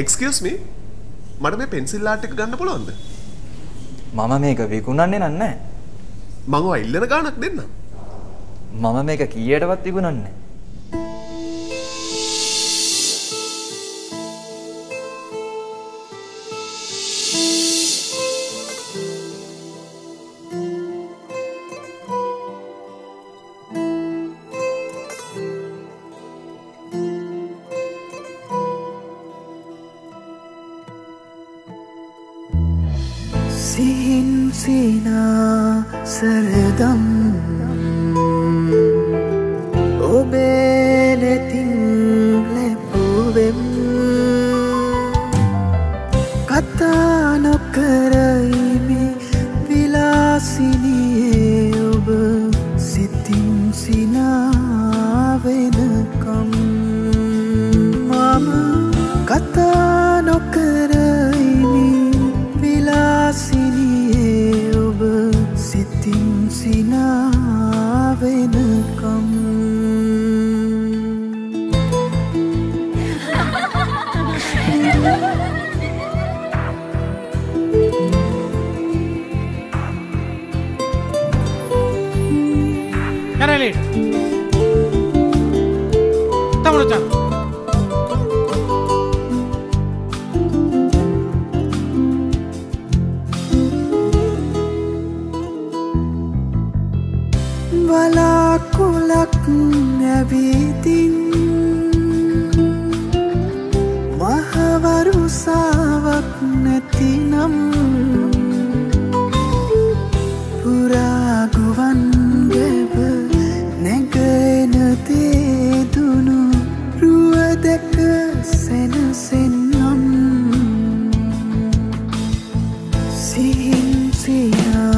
එක්ස්කියස්මි මට මේ පෙන්සිල්ලාට එක ගන්න පුළුවන්ද? මම මේක විකුණන්නේ නන්නේ මංව ඉල්ලන ගානක් දෙන්න මම මේක කීයටවත් විකුණන්නේ සිහින් සිනා සරදම්. ඔබේ නැතින් ලැබුවෙම්. කතා නොකරයිමි විලාසිනියේ ඔබ සිතින් සිනාවෙනකම්. මම කතා Carolina. Estamos luchando. වලාකුලක් නැවිතින් මහවරුසාවක් නැතිනම් සිහින්සියා සරදම්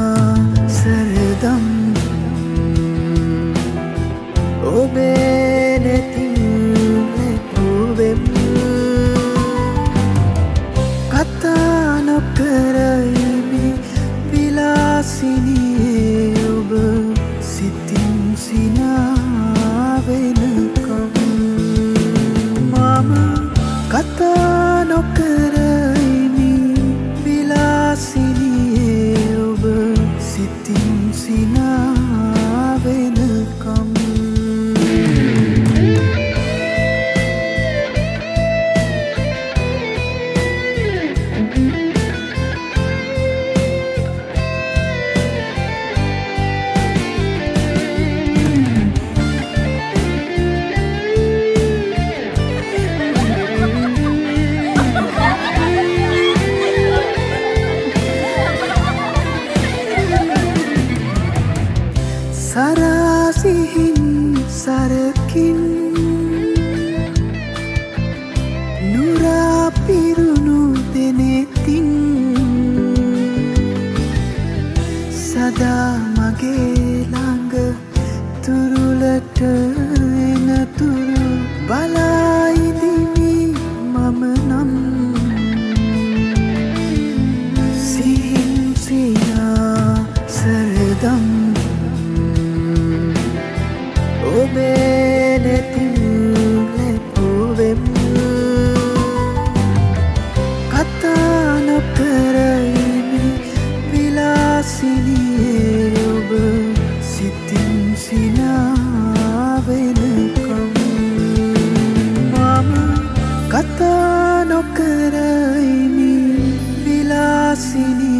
සරාසිහින් සරකින් නුරාපිරුණු දෙනෙතින් සදා මගේ ළඟ තුරුලට එනතුරු බලායිදිමි මම නම්. සිහින්සියා සරදම් ඔබේ නැතින් ලැබුවෙම් කතා නොකරයිමි විලාසිනියේ ඔබ සිතින් සිනාවෙනකම් මම කතා නොකරයිමි විලාසිනියේ